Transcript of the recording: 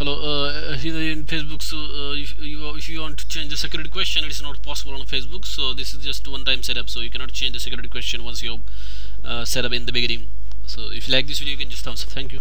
hello uh, here in facebook. So uh, if you if you want to change the security question it is not possible on facebook. So this is just one time setup. So you cannot change the security question once you uh, set up in the beginning. So if you like this video you can just thumbs up. Thank you.